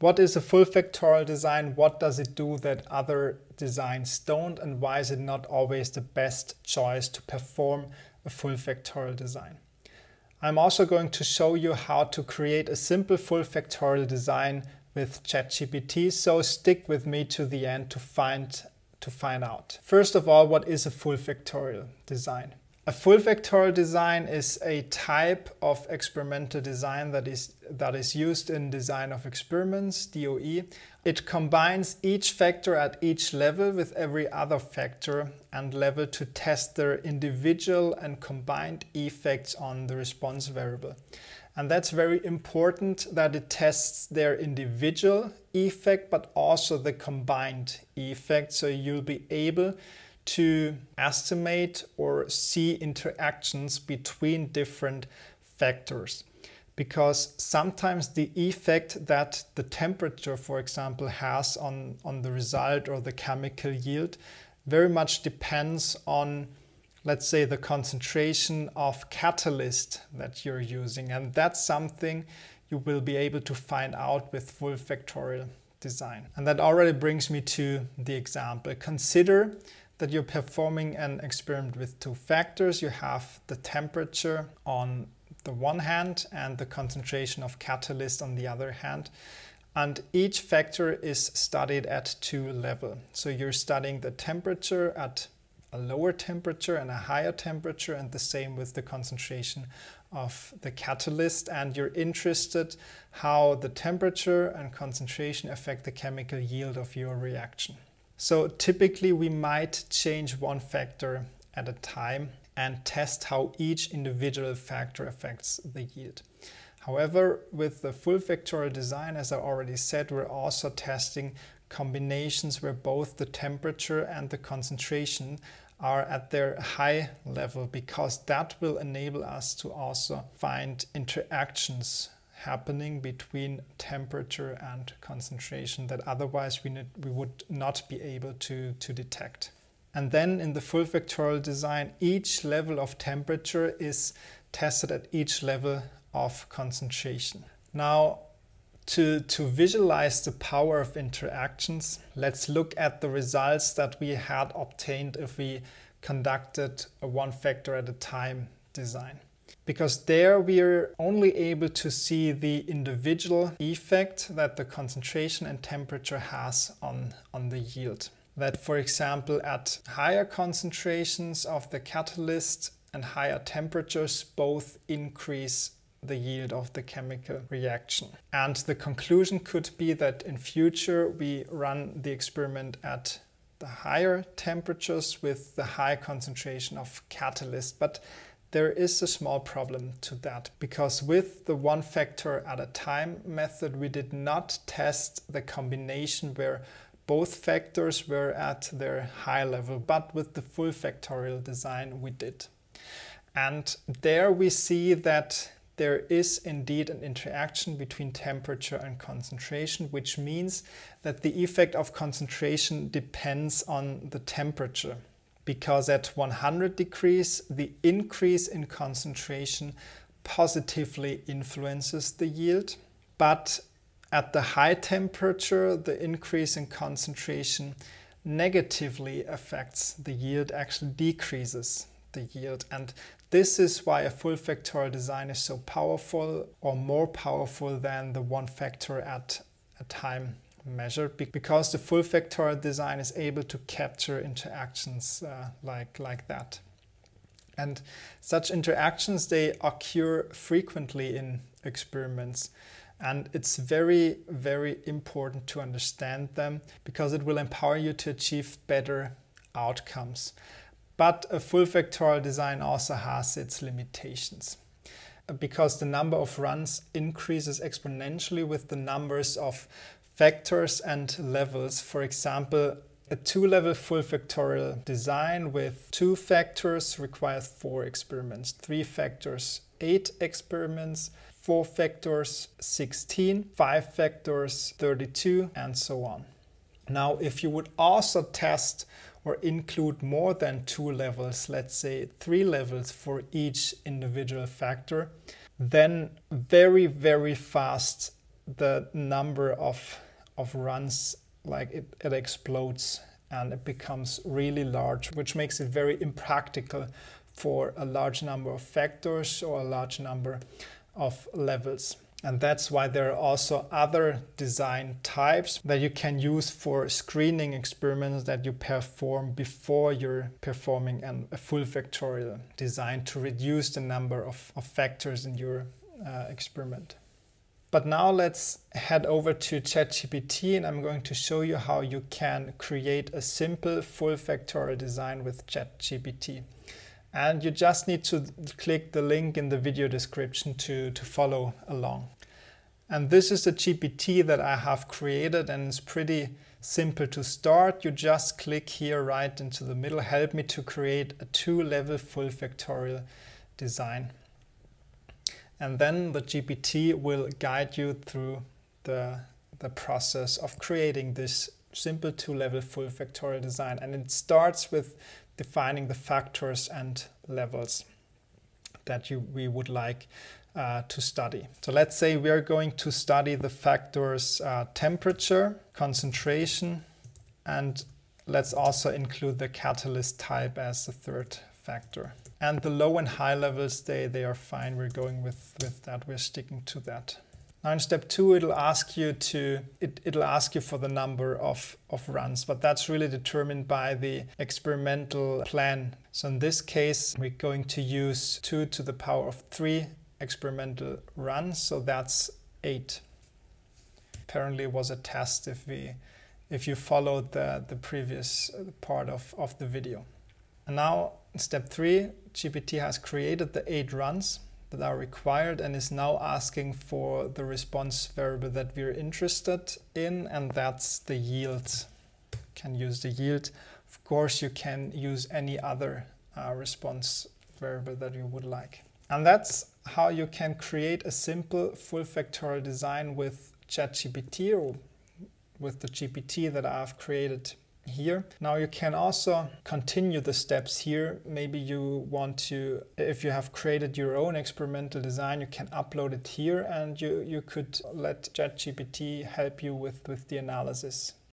What is a full factorial design? What does it do that other designs don't? And why is it not always the best choice to perform a full factorial design? I'm also going to show you how to create a simple full factorial design with ChatGPT, so stick with me to the end to find to find out. First of all, what is a full factorial design? A full factorial design is a type of experimental design that is, that is used in design of experiments, DOE. It combines each factor at each level with every other factor and level to test their individual and combined effects on the response variable. And that's very important that it tests their individual effect, but also the combined effect. So you'll be able to estimate or see interactions between different factors. Because sometimes the effect that the temperature, for example, has on, on the result or the chemical yield very much depends on let's say the concentration of catalyst that you're using. And that's something you will be able to find out with full factorial design. And that already brings me to the example. Consider that you're performing an experiment with two factors. You have the temperature on the one hand and the concentration of catalyst on the other hand. And each factor is studied at two level. So you're studying the temperature at a lower temperature and a higher temperature and the same with the concentration of the catalyst and you're interested how the temperature and concentration affect the chemical yield of your reaction. So typically we might change one factor at a time and test how each individual factor affects the yield. However, with the full factorial design, as I already said, we're also testing combinations where both the temperature and the concentration are at their high level because that will enable us to also find interactions happening between temperature and concentration that otherwise we, we would not be able to, to detect. And then in the full factorial design, each level of temperature is tested at each level of concentration. Now, to, to visualize the power of interactions, let's look at the results that we had obtained if we conducted a one factor at a time design. Because there we are only able to see the individual effect that the concentration and temperature has on, on the yield. That, for example, at higher concentrations of the catalyst and higher temperatures both increase the yield of the chemical reaction. And the conclusion could be that in future we run the experiment at the higher temperatures with the high concentration of catalyst. But there is a small problem to that because with the one factor at a time method, we did not test the combination where both factors were at their high level, but with the full factorial design, we did. And there we see that there is indeed an interaction between temperature and concentration, which means that the effect of concentration depends on the temperature. Because at 100 degrees, the increase in concentration positively influences the yield. But at the high temperature, the increase in concentration negatively affects the yield, actually decreases the yield. And this is why a full factorial design is so powerful or more powerful than the one factor at a time measure because the full factorial design is able to capture interactions uh, like, like that. And such interactions, they occur frequently in experiments. And it's very, very important to understand them because it will empower you to achieve better outcomes. But a full factorial design also has its limitations because the number of runs increases exponentially with the numbers of factors and levels. For example, a two-level full factorial design with two factors requires four experiments, three factors, eight experiments, four factors, 16, five factors, 32, and so on. Now, if you would also test or include more than two levels, let's say three levels for each individual factor, then very, very fast the number of, of runs, like it, it explodes and it becomes really large, which makes it very impractical for a large number of factors or a large number of levels. And that's why there are also other design types that you can use for screening experiments that you perform before you're performing an, a full factorial design to reduce the number of, of factors in your uh, experiment. But now let's head over to ChatGPT and I'm going to show you how you can create a simple full factorial design with ChatGPT. And you just need to click the link in the video description to, to follow along. And this is the GPT that I have created and it's pretty simple to start. You just click here right into the middle, help me to create a two level full factorial design. And then the GPT will guide you through the, the process of creating this simple two level full factorial design. And it starts with defining the factors and levels that you, we would like uh, to study. So let's say we are going to study the factors uh, temperature, concentration, and let's also include the catalyst type as the third factor. And the low and high levels, they, they are fine. We're going with, with that. We're sticking to that. Now in step two, it'll ask you to it, it'll ask you for the number of, of runs, but that's really determined by the experimental plan. So in this case, we're going to use two to the power of three experimental runs, so that's eight. Apparently it was a test if we if you followed the, the previous part of, of the video. And now in step three, GPT has created the eight runs that are required and is now asking for the response variable that we're interested in, and that's the yield. You can use the yield. Of course, you can use any other uh, response variable that you would like. And that's how you can create a simple full factorial design with ChatGPT or with the GPT that I've created here. Now you can also continue the steps here. Maybe you want to, if you have created your own experimental design, you can upload it here and you, you could let ChatGPT help you with, with the analysis.